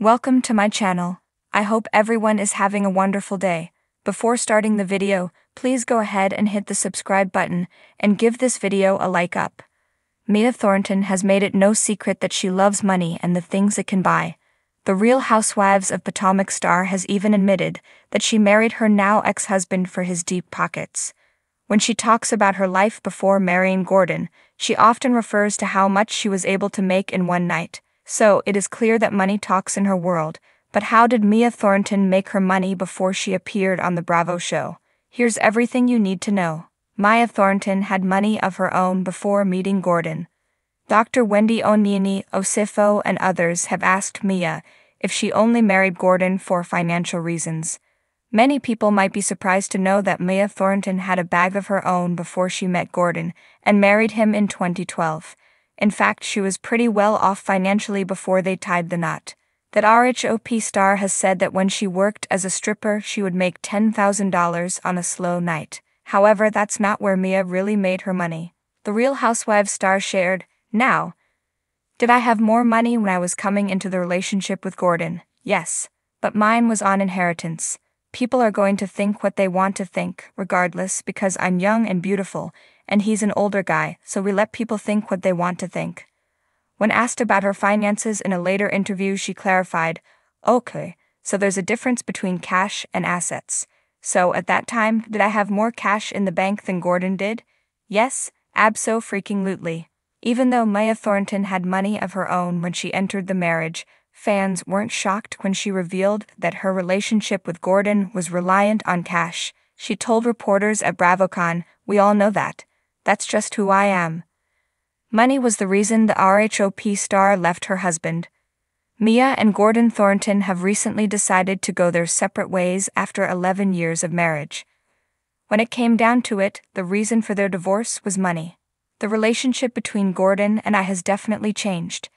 Welcome to my channel. I hope everyone is having a wonderful day. Before starting the video, please go ahead and hit the subscribe button and give this video a like up. Mia Thornton has made it no secret that she loves money and the things it can buy. The Real Housewives of Potomac star has even admitted that she married her now ex husband for his deep pockets. When she talks about her life before marrying Gordon, she often refers to how much she was able to make in one night. So it is clear that money talks in her world. But how did Mia Thornton make her money before she appeared on the Bravo show? Here's everything you need to know. Mia Thornton had money of her own before meeting Gordon. Dr. Wendy Onini, Osefo, and others have asked Mia if she only married Gordon for financial reasons. Many people might be surprised to know that Mia Thornton had a bag of her own before she met Gordon and married him in 2012. In fact, she was pretty well off financially before they tied the knot. That RHOP star has said that when she worked as a stripper, she would make $10,000 on a slow night. However, that's not where Mia really made her money. The Real Housewives star shared, Now, did I have more money when I was coming into the relationship with Gordon? Yes. But mine was on inheritance. People are going to think what they want to think, regardless, because I'm young and beautiful, and he's an older guy, so we let people think what they want to think. When asked about her finances in a later interview, she clarified, Okay, so there's a difference between cash and assets. So at that time, did I have more cash in the bank than Gordon did? Yes, abso freaking lutely. Even though Maya Thornton had money of her own when she entered the marriage, fans weren't shocked when she revealed that her relationship with Gordon was reliant on cash. She told reporters at BravoCon, We all know that. That's just who I am. Money was the reason the RHOP star left her husband. Mia and Gordon Thornton have recently decided to go their separate ways after 11 years of marriage. When it came down to it, the reason for their divorce was money. The relationship between Gordon and I has definitely changed.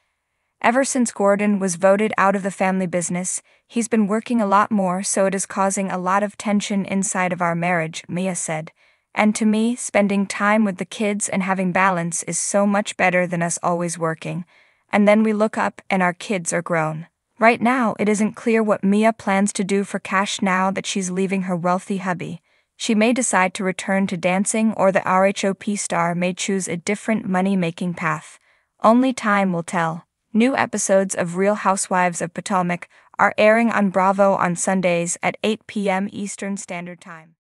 Ever since Gordon was voted out of the family business, he's been working a lot more, so it is causing a lot of tension inside of our marriage, Mia said. And to me, spending time with the kids and having balance is so much better than us always working. And then we look up and our kids are grown. Right now, it isn't clear what Mia plans to do for cash now that she's leaving her wealthy hubby. She may decide to return to dancing, or the RHOP star may choose a different money making path. Only time will tell. New episodes of Real Housewives of Potomac are airing on Bravo on Sundays at 8 p.m. Eastern Standard Time.